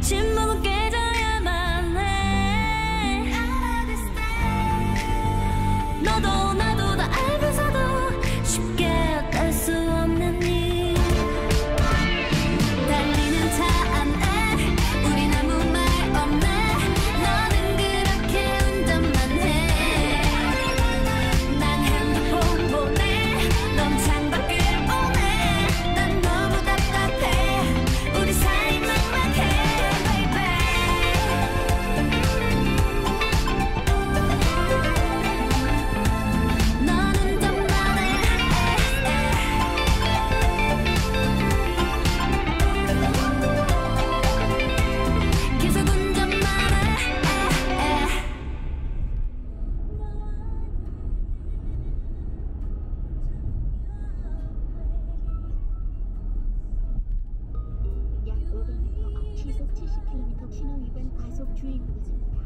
watching কিছুই বুঝি না